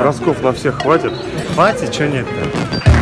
Бросков на всех хватит? Хватит, что нет-то?